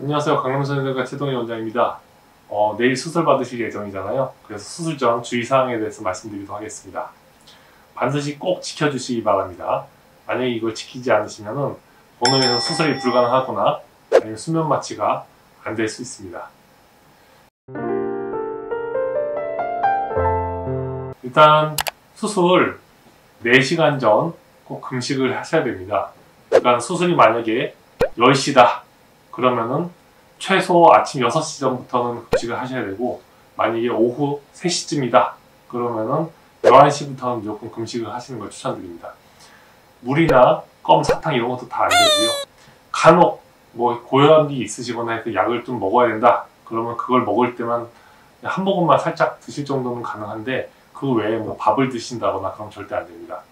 안녕하세요. 강남선생과 최동희 원장입니다. 어, 내일 수술 받으실 예정이잖아요. 그래서 수술 전 주의사항에 대해서 말씀드리도록 하겠습니다. 반드시 꼭 지켜주시기 바랍니다. 만약에 이걸 지키지 않으시면 본원에서 수술이 불가능하거나 아니면 수면 마취가 안 될 수 있습니다. 일단 수술 4시간 전 꼭 금식을 하셔야 됩니다. 그러니까 수술이 만약에 10시다 그러면은 최소 아침 6시 전부터는 금식을 하셔야 되고 만약에 오후 3시쯤이다 그러면은 11시부터는 무조건 금식을 하시는 걸 추천드립니다. 물이나 껌, 사탕 이런 것도 다 안 되고요. 간혹 뭐 고혈압이 있으시거나 해서 약을 좀 먹어야 된다 그러면 그걸 먹을 때만 한 모금만 살짝 드실 정도는 가능한데 그 외에 뭐 밥을 드신다거나 그럼 절대 안 됩니다.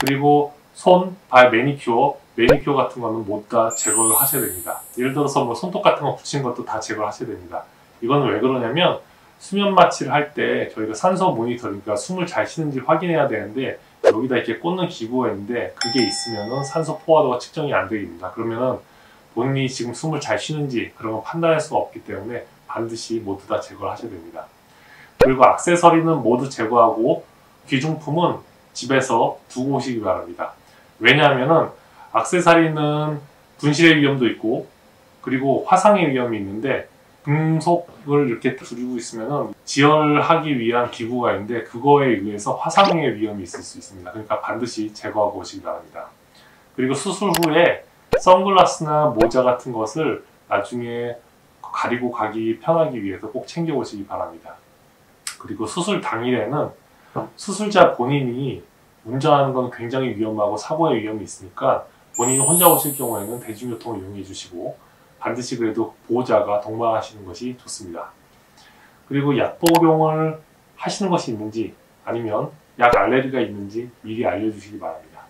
그리고 손, 발 매니큐어, 매니큐어 같은 거는 모두 다 제거를 하셔야 됩니다. 예를 들어서 뭐 손톱 같은 거 붙인 것도 다 제거를 하셔야 됩니다. 이거는 왜 그러냐면 수면 마취를 할 때 저희가 산소 모니터, 그러니까 숨을 잘 쉬는지 확인해야 되는데 여기다 이렇게 꽂는 기구가 있는데 그게 있으면은 산소 포화도가 측정이 안 되입니다. 그러면은 본인이 지금 숨을 잘 쉬는지 그런 거 판단할 수가 없기 때문에 반드시 모두 다 제거를 하셔야 됩니다. 그리고 악세서리는 모두 제거하고 귀중품은 집에서 두고 오시기 바랍니다. 왜냐하면은 악세사리는 분실의 위험도 있고 그리고 화상의 위험이 있는데 금속을 이렇게 두르고 있으면은 지혈하기 위한 기구가 있는데 그거에 의해서 화상의 위험이 있을 수 있습니다. 그러니까 반드시 제거하고 오시기 바랍니다. 그리고 수술 후에 선글라스나 모자 같은 것을 나중에 가리고 가기 편하기 위해서 꼭 챙겨 오시기 바랍니다. 그리고 수술 당일에는 수술자 본인이 운전하는 건 굉장히 위험하고 사고의 위험이 있으니까 본인이 혼자 오실 경우에는 대중교통을 이용해 주시고 반드시 그래도 보호자가 동반하시는 것이 좋습니다. 그리고 약 복용을 하시는 것이 있는지 아니면 약 알레르기가 있는지 미리 알려주시기 바랍니다.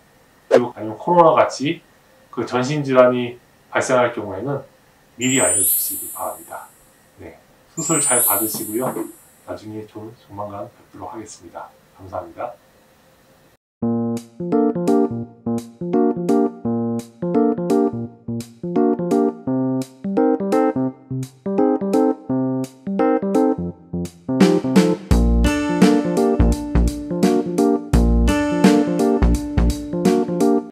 그리고 아니면 코로나 같이 그 전신 질환이 발생할 경우에는 미리 알려주시기 바랍니다. 네, 수술 잘 받으시고요. 나중에 좀 조만간 뵙도록 하겠습니다. 감사합니다.